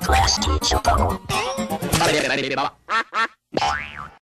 Class teacher.